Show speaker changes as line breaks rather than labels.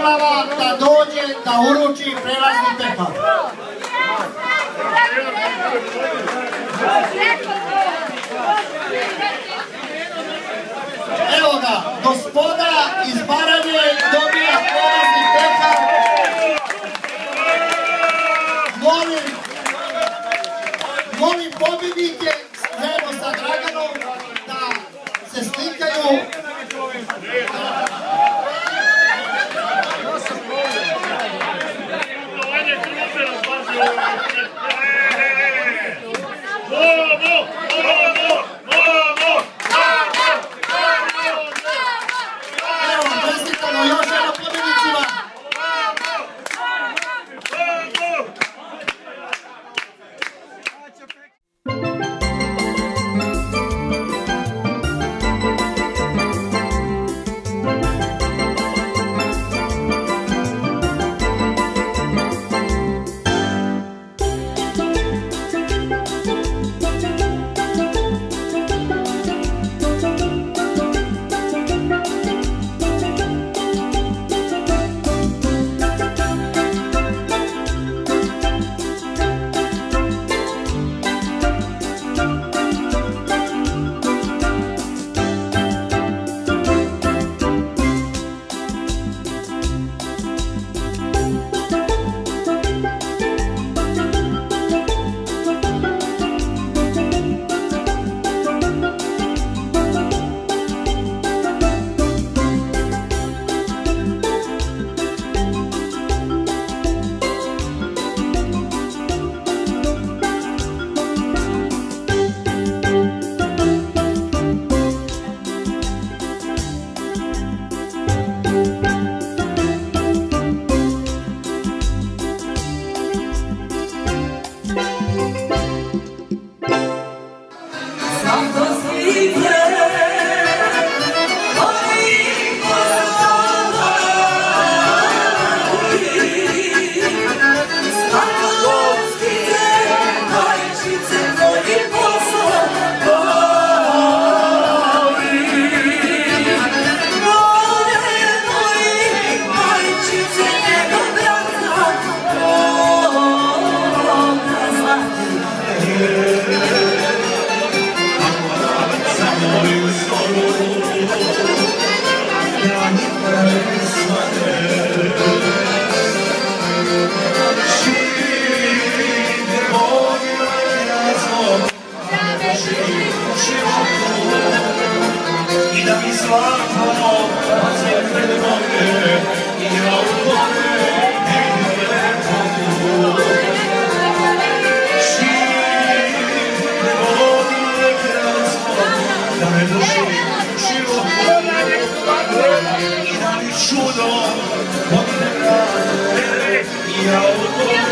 Triglava da dođe da uruči prelazni pehar. Evo ga, gospoda iz Baranje dobija prelazni pehar. Molim, molim pobjednike zajedno sa Draganom da se slikaju
go, go, go. construit чудо, он не рад, я утону.